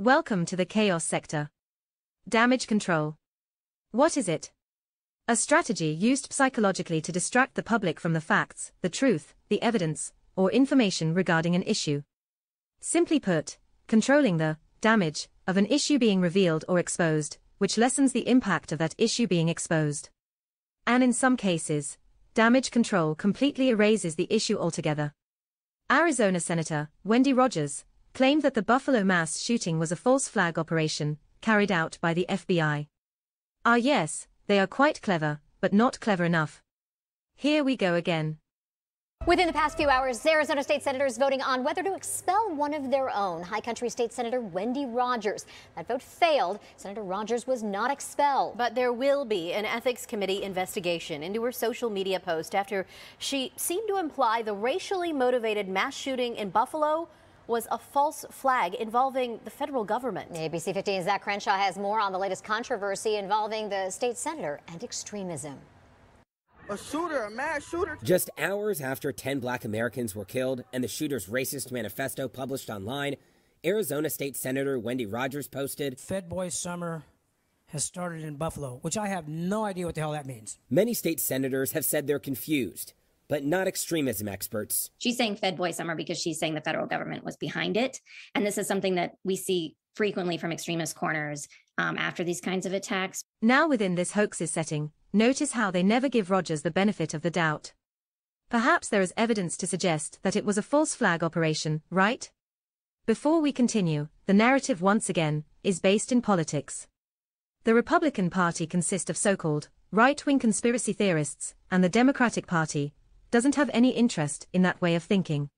Welcome to the chaos sector. Damage control. What is it? A strategy used psychologically to distract the public from the facts, the truth, the evidence, or information regarding an issue. Simply put, controlling the damage of an issue being revealed or exposed, which lessens the impact of that issue being exposed. And in some cases, damage control completely erases the issue altogether. Arizona Senator Wendy Rogers claimed that the Buffalo mass shooting was a false flag operation carried out by the FBI. Ah yes, they are quite clever, but not clever enough. Here we go again. Within the past few hours, Arizona state senators voting on whether to expel one of their own, High Country State Senator Wendy Rogers. That vote failed. Senator Rogers was not expelled. But there will be an ethics committee investigation into her social media post after she seemed to imply the racially motivated mass shooting in Buffalo was a false flag involving the federal government. ABC 15's Zach Crenshaw has more on the latest controversy involving the state senator and extremism. A shooter, a mass shooter. Just hours after 10 black Americans were killed and the shooter's racist manifesto published online, Arizona State Senator Wendy Rogers posted Fed Boy Summer has started in Buffalo, which I have no idea what the hell that means. Many state senators have said they're confused, but not extremism experts. She's saying Fed Boy Summer because she's saying the federal government was behind it. And this is something that we see frequently from extremist corners um, after these kinds of attacks. Now within this hoax's setting, Notice how they never give Rogers the benefit of the doubt. Perhaps there is evidence to suggest that it was a false flag operation, right? Before we continue, the narrative once again is based in politics. The Republican Party consists of so-called right-wing conspiracy theorists, and the Democratic Party doesn't have any interest in that way of thinking.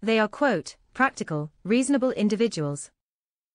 They are, quote, practical, reasonable individuals.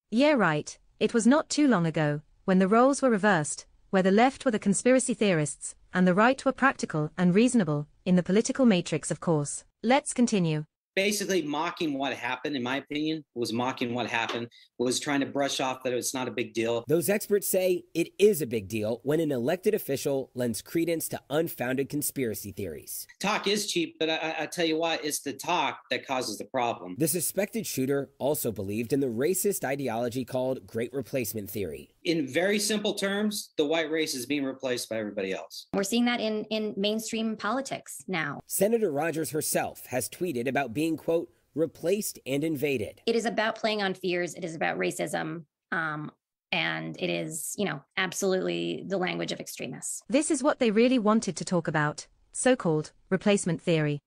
Yeah right, it was not too long ago, when the roles were reversed, where the left were the conspiracy theorists, and the right were practical and reasonable, in the political matrix of course. Let's continue basically mocking what happened, in my opinion, was mocking what happened, was trying to brush off that it's not a big deal. Those experts say it is a big deal when an elected official lends credence to unfounded conspiracy theories. Talk is cheap, but I, I tell you what, it's the talk that causes the problem. The suspected shooter also believed in the racist ideology called Great Replacement Theory. In very simple terms, the white race is being replaced by everybody else. We're seeing that in, in mainstream politics now. Senator Rogers herself has tweeted about being being, quote, replaced and invaded. It is about playing on fears. It is about racism. Um, and it is, you know, absolutely the language of extremists. This is what they really wanted to talk about so called replacement theory.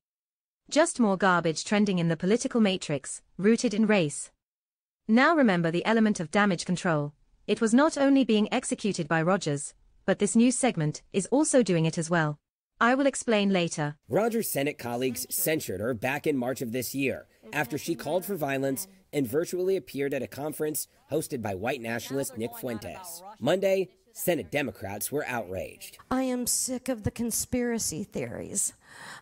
Just more garbage trending in the political matrix, rooted in race. Now remember the element of damage control. It was not only being executed by Rogers, but this new segment is also doing it as well. I will explain later. Rogers' Senate colleagues censured her back in March of this year after she called for violence and virtually appeared at a conference hosted by white nationalist Nick Fuentes. Monday, Senate Democrats were outraged. I am sick of the conspiracy theories.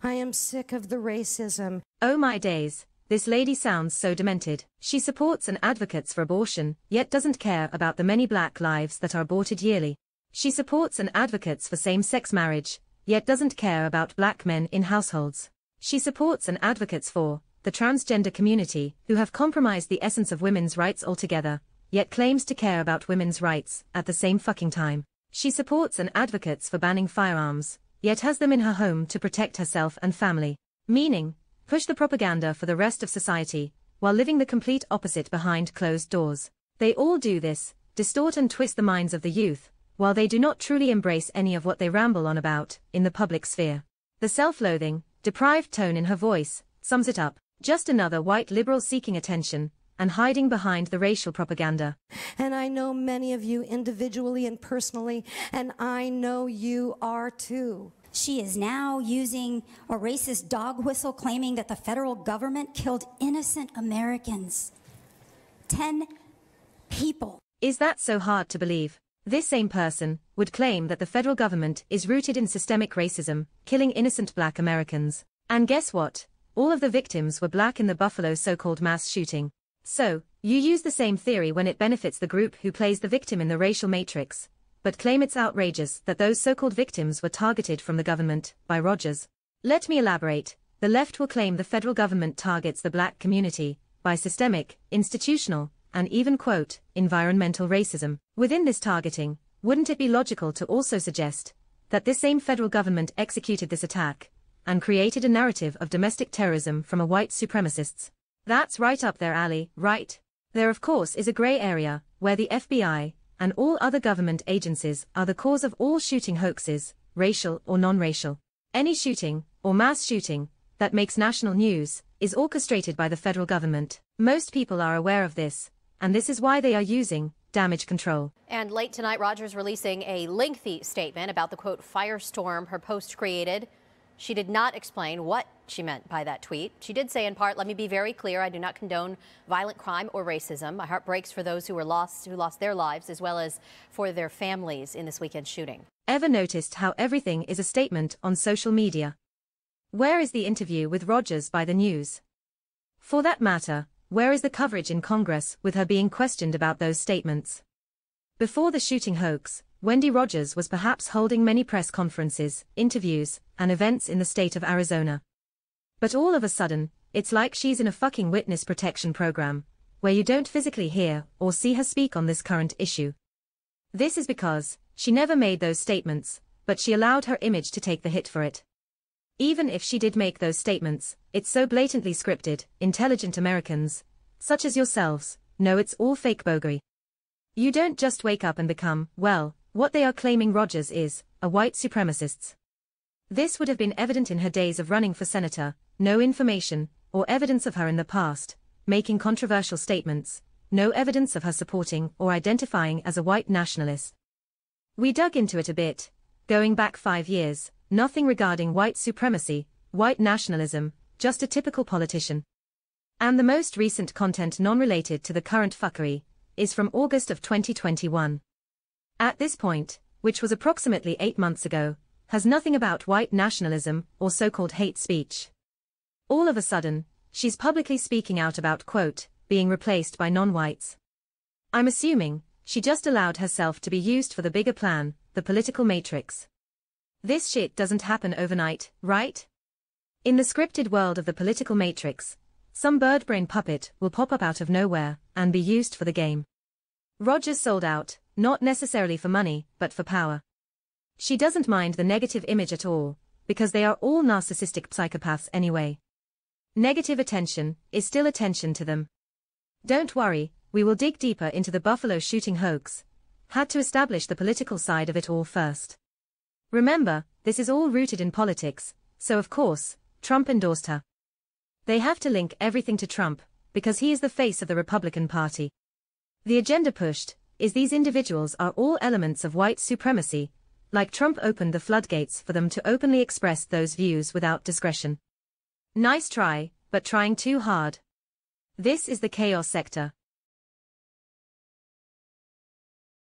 I am sick of the racism. Oh my days. This lady sounds so demented. She supports and advocates for abortion, yet doesn't care about the many black lives that are aborted yearly. She supports and advocates for same-sex marriage, yet doesn't care about black men in households. She supports and advocates for the transgender community who have compromised the essence of women's rights altogether, yet claims to care about women's rights at the same fucking time. She supports and advocates for banning firearms, yet has them in her home to protect herself and family. Meaning, push the propaganda for the rest of society, while living the complete opposite behind closed doors. They all do this, distort and twist the minds of the youth, while they do not truly embrace any of what they ramble on about in the public sphere. The self-loathing, deprived tone in her voice sums it up. Just another white liberal seeking attention and hiding behind the racial propaganda. And I know many of you individually and personally, and I know you are too. She is now using a racist dog whistle claiming that the federal government killed innocent Americans. 10 people. Is that so hard to believe? This same person would claim that the federal government is rooted in systemic racism, killing innocent black Americans. And guess what? All of the victims were black in the Buffalo so-called mass shooting. So, you use the same theory when it benefits the group who plays the victim in the racial matrix, but claim it's outrageous that those so-called victims were targeted from the government by Rogers. Let me elaborate. The left will claim the federal government targets the black community by systemic, institutional, and even quote, environmental racism. Within this targeting, wouldn't it be logical to also suggest that this same federal government executed this attack and created a narrative of domestic terrorism from a white supremacists? That's right up their alley, right? There of course is a gray area where the FBI and all other government agencies are the cause of all shooting hoaxes, racial or non-racial. Any shooting, or mass shooting, that makes national news, is orchestrated by the federal government. Most people are aware of this, and this is why they are using damage control. And late tonight, Rogers releasing a lengthy statement about the quote firestorm her post created. She did not explain what she meant by that tweet. She did say in part, let me be very clear, I do not condone violent crime or racism. My heart breaks for those who were lost who lost their lives as well as for their families in this weekend shooting. Ever noticed how everything is a statement on social media? Where is the interview with Rogers by the news? For that matter, where is the coverage in Congress with her being questioned about those statements? Before the shooting hoax, Wendy Rogers was perhaps holding many press conferences, interviews, and events in the state of Arizona. But all of a sudden, it's like she's in a fucking witness protection program, where you don't physically hear or see her speak on this current issue. This is because, she never made those statements, but she allowed her image to take the hit for it. Even if she did make those statements, it's so blatantly scripted, intelligent Americans, such as yourselves, know it's all fake bogery. You don't just wake up and become, well, what they are claiming Rogers is, a white supremacist. This would have been evident in her days of running for senator, no information, or evidence of her in the past, making controversial statements, no evidence of her supporting or identifying as a white nationalist. We dug into it a bit, going back five years, nothing regarding white supremacy, white nationalism, just a typical politician. And the most recent content non-related to the current fuckery, is from August of 2021. At this point, which was approximately eight months ago, has nothing about white nationalism or so-called hate speech. All of a sudden, she's publicly speaking out about quote, being replaced by non-whites. I'm assuming, she just allowed herself to be used for the bigger plan, the political matrix. This shit doesn't happen overnight, right? In the scripted world of the political matrix, some bird brain puppet will pop up out of nowhere and be used for the game. Rogers sold out, not necessarily for money, but for power. She doesn't mind the negative image at all, because they are all narcissistic psychopaths anyway. Negative attention is still attention to them. Don't worry, we will dig deeper into the Buffalo shooting hoax. Had to establish the political side of it all first. Remember, this is all rooted in politics, so of course, Trump endorsed her. They have to link everything to Trump, because he is the face of the Republican Party. The agenda pushed is these individuals are all elements of white supremacy, like Trump opened the floodgates for them to openly express those views without discretion. Nice try, but trying too hard. This is the chaos sector.